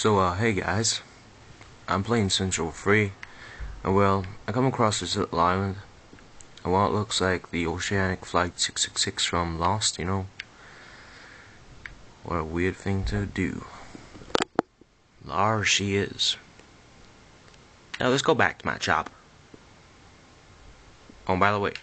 So, uh, hey guys, I'm playing Saints Row 3, and well, I come across this little island, and well, it looks like the Oceanic Flight 666 from Lost, you know. What a weird thing to do. There she is. Now let's go back to my job. Oh, by the way,